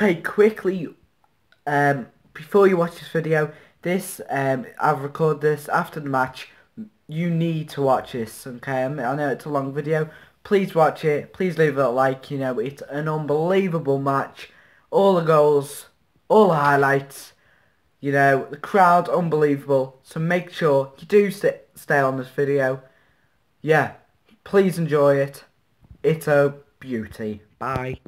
Okay, quickly, um, before you watch this video, this, um, I've recorded this after the match. You need to watch this, okay? I know it's a long video. Please watch it. Please leave a like. You know, it's an unbelievable match. All the goals, all the highlights. You know, the crowd, unbelievable. So make sure you do st stay on this video. Yeah, please enjoy it. It's a beauty. Bye.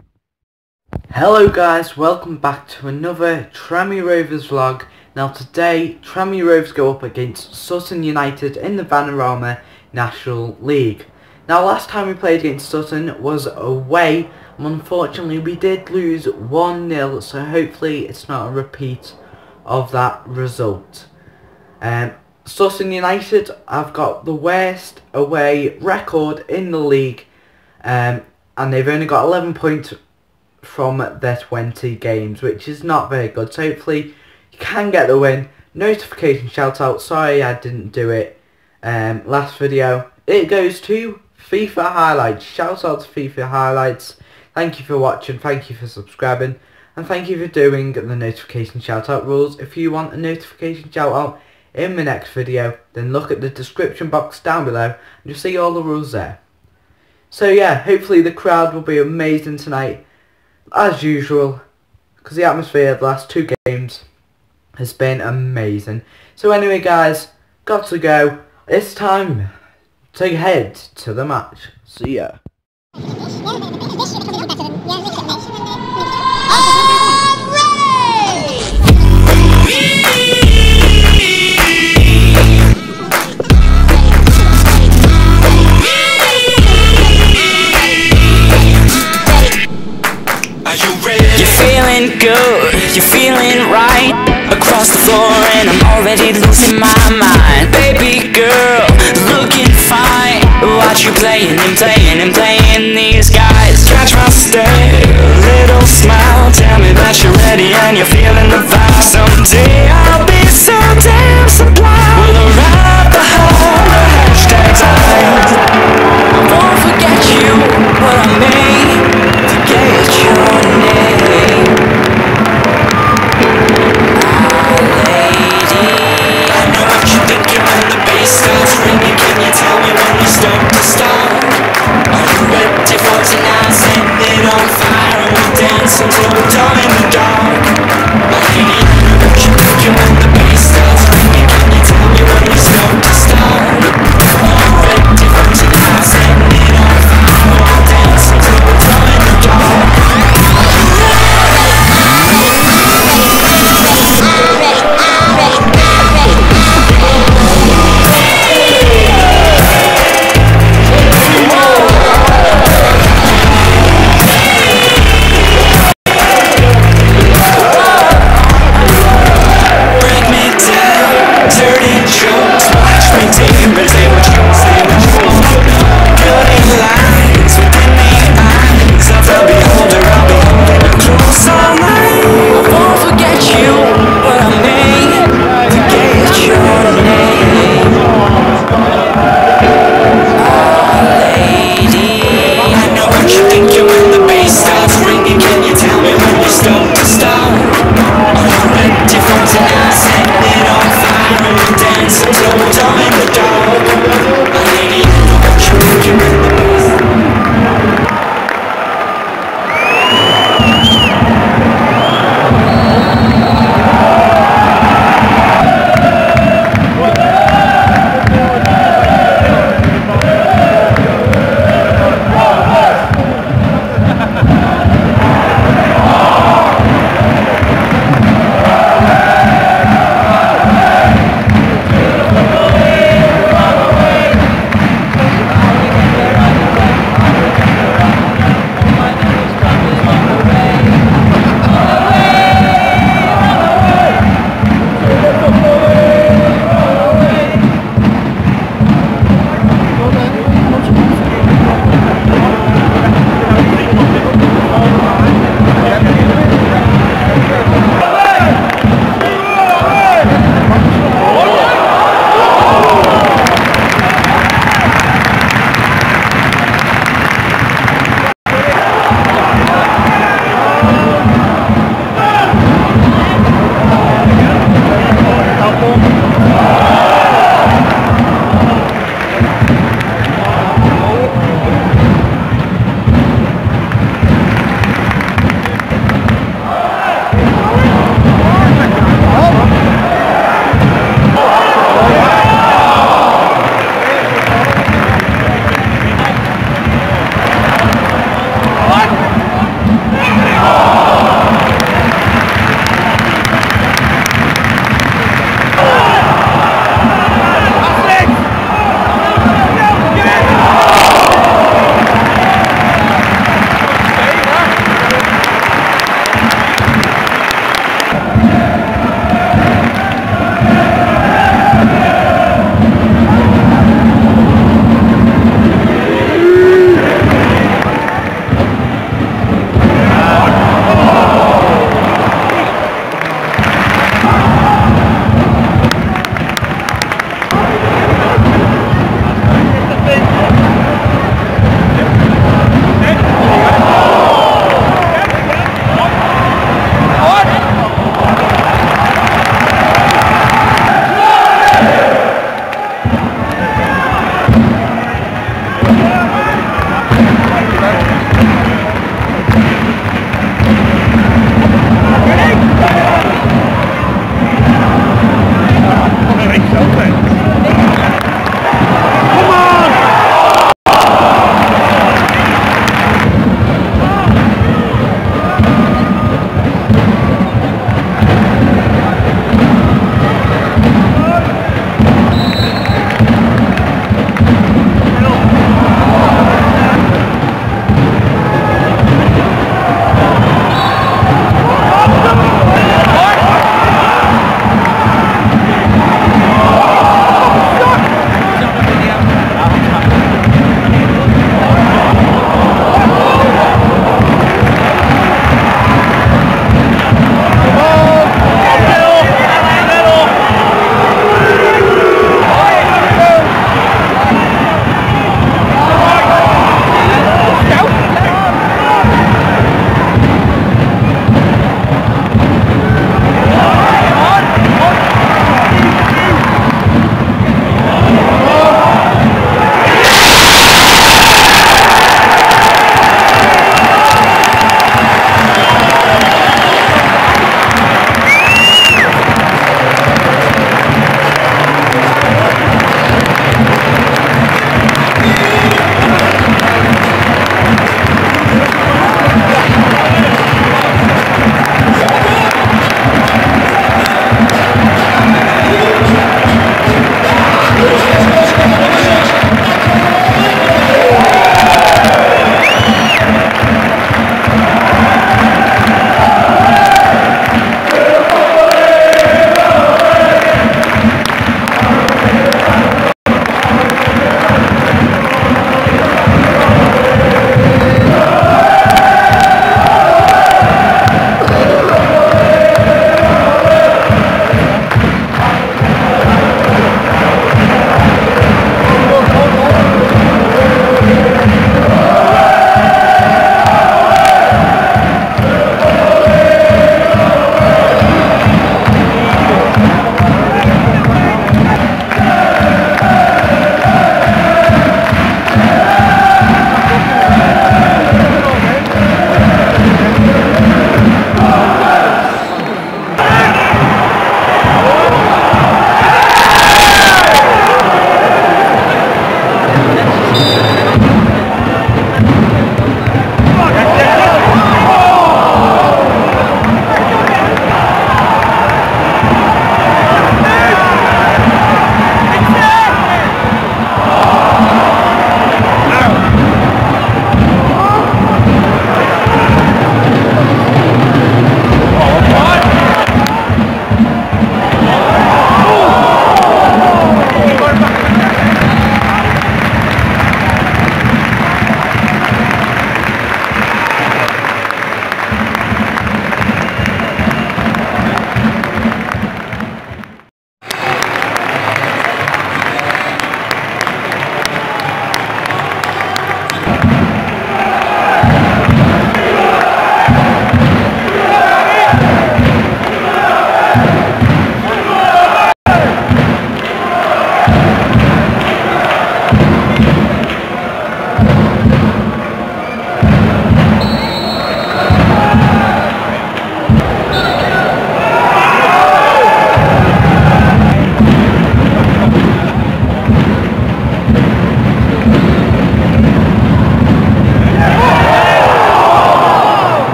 Hello guys, welcome back to another Tranmere Rovers vlog. Now today, Tranmere Rovers go up against Sutton United in the Vanarama National League. Now last time we played against Sutton was away, and unfortunately we did lose 1-0, so hopefully it's not a repeat of that result. Um, Sutton United have got the worst away record in the league, um, and they've only got 11 points from their 20 games, which is not very good. So hopefully you can get the win. Notification shout out. Sorry I didn't do it um, last video. It goes to FIFA Highlights. Shout out to FIFA Highlights. Thank you for watching. Thank you for subscribing. And thank you for doing the notification shout out rules. If you want a notification shout out in the next video, then look at the description box down below and you'll see all the rules there. So yeah, hopefully the crowd will be amazing tonight as usual, because the atmosphere of the last two games has been amazing. So anyway guys, got to go. It's time to head to the match. See ya. good, you're feeling right Across the floor and I'm already losing my mind. Baby girl, looking fine. Watch you playing and playing and playing these guys. Catch my stare, little smile. Tell me that you're ready and you're feeling the vibe. Someday I'll be so damn sublime Will I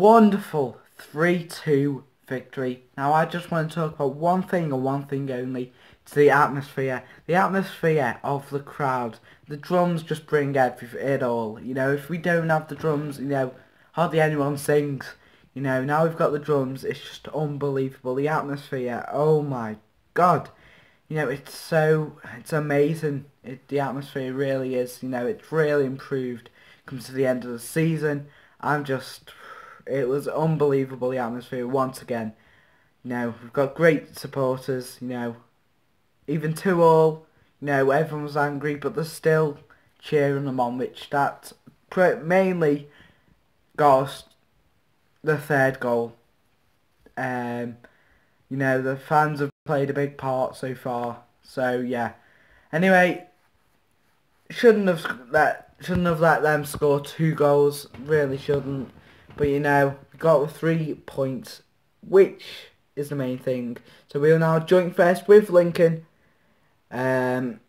wonderful 3-2 victory. Now, I just want to talk about one thing and one thing only. It's the atmosphere. The atmosphere of the crowd. The drums just bring everything it all. You know, if we don't have the drums, you know, hardly anyone sings. You know, now we've got the drums. It's just unbelievable. The atmosphere. Oh my god. You know, it's so, it's amazing. It, the atmosphere really is, you know, it's really improved. Comes to the end of the season. I'm just, it was unbelievable, the atmosphere, once again. You know, we've got great supporters, you know, even two all, you know, everyone was angry, but they're still cheering them on, which that mainly got us the third goal. Um, you know, the fans have played a big part so far. So yeah. Anyway, shouldn't have let shouldn't have let them score two goals. Really shouldn't. But you know, we got three points, which is the main thing. So we are now joint first with Lincoln. Um.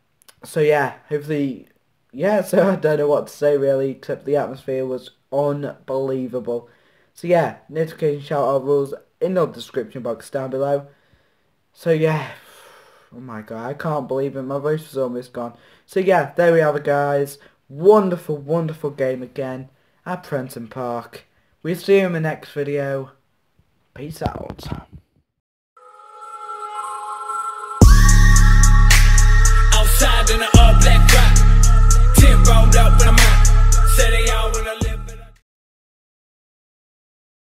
So yeah, hopefully, yeah. So I don't know what to say really, except the atmosphere was unbelievable. So yeah, notification shout out rules in the description box down below. So yeah, oh my god, I can't believe it, my voice was almost gone. So yeah, there we have it guys. Wonderful, wonderful game again at Prenton Park. We'll see you in the next video. Peace out. outside in all black rolled up when I'm